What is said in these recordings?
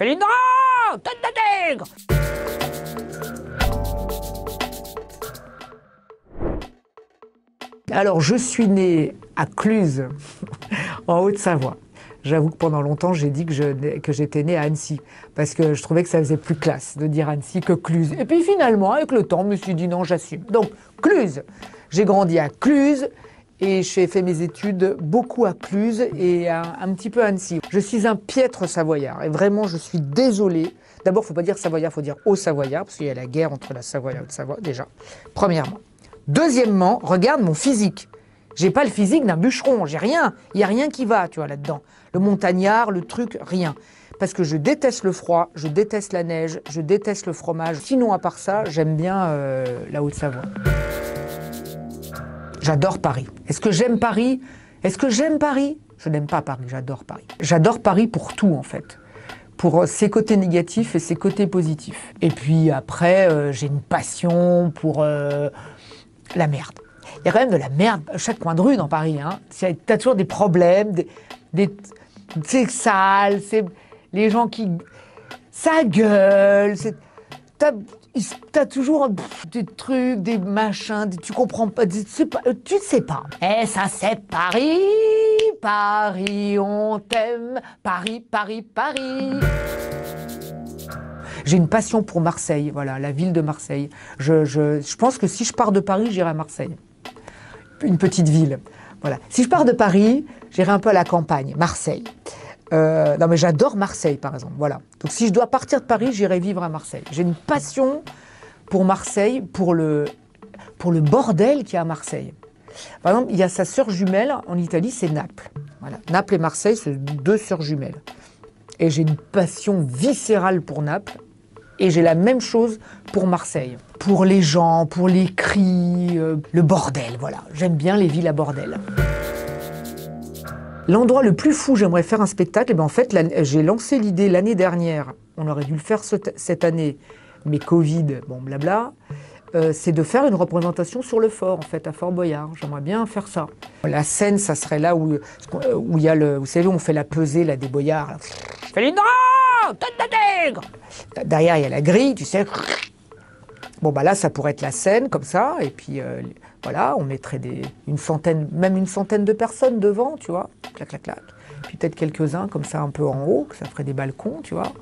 Félindra Tête de tigre Alors, je suis né à Cluse, en Haute-Savoie. J'avoue que pendant longtemps, j'ai dit que, j'étais né à Annecy, parce que je trouvais que ça faisait plus classe de dire Annecy que Cluse. Et puis finalement, avec le temps, je me suis dit non, j'assume. Donc, Cluse. J'ai grandi à Cluse et j'ai fait mes études beaucoup à Cluse et un, un petit peu à Annecy. Je suis un piètre savoyard et vraiment, je suis désolé. D'abord, faut pas dire savoyard, faut dire haut-savoyard, parce qu'il y a la guerre entre la Savoie et la Haute-Savoie, déjà, premièrement. Deuxièmement, regarde mon physique. J'ai pas le physique d'un bûcheron, j'ai rien. Il y a rien qui va, tu vois, là-dedans. Le montagnard, le truc, rien. Parce que je déteste le froid, je déteste la neige, je déteste le fromage. Sinon, à part ça, j'aime bien euh, la Haute-Savoie. J'adore Paris. Est-ce que j'aime Paris? Est-ce que j'aime Paris? Je n'aime pas Paris, j'adore Paris. J'adore Paris pour tout, en fait. Pour ses côtés négatifs et ses côtés positifs. Et puis après, euh, j'ai une passion pour euh, la merde. Il y a quand même de la merde à chaque coin de rue dans Paris. Hein. T'as toujours des problèmes, des, des- c'est sale, c'est les gens qui, ça gueule. c'est- T'as toujours des trucs, des machins, tu comprends pas, pas- euh, tu sais pas. Eh ça c'est Paris, Paris, on t'aime, Paris, Paris, Paris. J'ai une passion pour Marseille, voilà, la ville de Marseille. Je, je- je pense que si je pars de Paris, j'irai à Marseille. Une petite ville. Voilà. Si je pars de Paris, j'irai un peu à la campagne, Marseille. Euh, non, mais j'adore Marseille, par exemple. Voilà. Donc, si je dois partir de Paris, j'irai vivre à Marseille. J'ai une passion pour Marseille, pour le, pour le bordel qu'il y a à Marseille. Par exemple, il y a sa sœur jumelle en Italie, c'est Naples. Voilà. Naples et Marseille, c'est deux sœurs jumelles. Et j'ai une passion viscérale pour Naples. Et j'ai la même chose pour Marseille. Pour les gens, pour les cris, euh, le bordel, voilà. J'aime bien les villes à bordel. L'endroit le plus fou, j'aimerais faire un spectacle, et ben en fait, j'ai lancé l'idée l'année dernière, on aurait dû le faire ce- cette année, mais Covid, bon blabla, euh, c'est de faire une représentation sur le fort, en fait, à Fort Boyard. J'aimerais bien faire ça. La scène, ça serait là où où il y a le, vous savez, on fait la pesée là, des boyards. là. Félindra Tête de tigre Derrière, il y a la grille, tu sais. Bon, bah là, ça pourrait être la scène, comme ça, et puis euh, voilà, on mettrait des, une centaine, même une centaine de personnes devant, tu vois, clac, clac. Puis peut-être quelques-uns, comme ça, un peu en haut, que ça ferait des balcons, tu vois.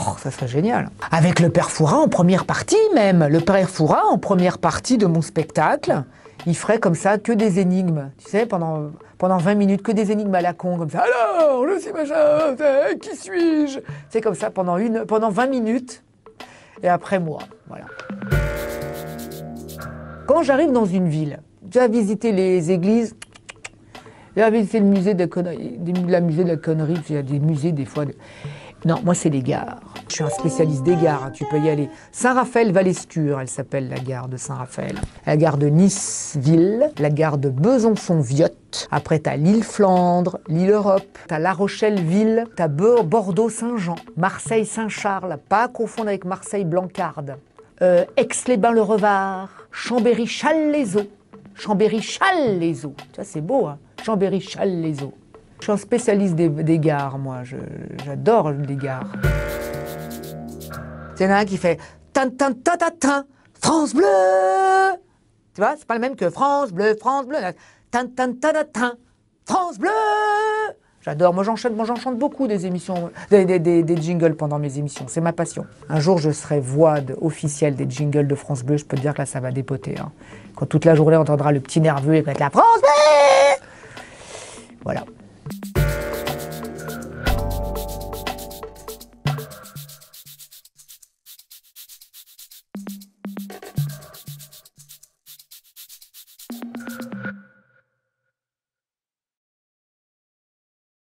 Oh, ça serait génial. Avec le père Fouras en première partie, même. Le père Fouras en première partie de mon spectacle, il ferait comme ça que des énigmes, tu sais, pendant, pendant 20 minutes, que des énigmes à la con, comme ça. Alors, suis machin, qui suis-je? C'est comme ça pendant, une, pendant 20 minutes, et après moi, voilà. Quand j'arrive dans une ville, vas visiter les églises, tu vas visiter le musée de la connerie, il y a des musées des fois. Non, moi c'est les gares. Je suis un spécialiste des gares, hein, tu peux y aller. Saint-Raphaël-Valescure, elle s'appelle la gare de Saint-Raphaël. La gare de Nice-Ville, la gare de Besançon-Viotte. Après t'as l'île Flandre, l'île Europe, t'as La Rochelle-Ville, t'as Bor- Bordeaux-Saint-Jean, Marseille-Saint-Charles, pas à confondre avec Marseille-Blancarde. Euh, Aix-les-Bains-le-Revard, Chambéry-Chal-les-Eaux. Chambéry-Chal-les-Eaux. Tu vois, c'est beau, hein Chambéry-Chal-les-Eaux. Je suis un spécialiste des, des gares, moi. J'adore les gares. A un qui fait tan tan ta ta France Bleu. Tu vois, c'est pas le même que France Bleu, France Bleu. Tan tan ta ta ta, France Bleu. J'adore. Moi, j'en chante, moi, j'en chante beaucoup des émissions, des, jingles pendant mes émissions. C'est ma passion. Un jour, je serai voix officielle des jingles de France Bleu. Je peux te dire que là, ça va dépoter. hein. Quand toute la journée, on entendra le petit nerveux et va être la France Bleu. Voilà.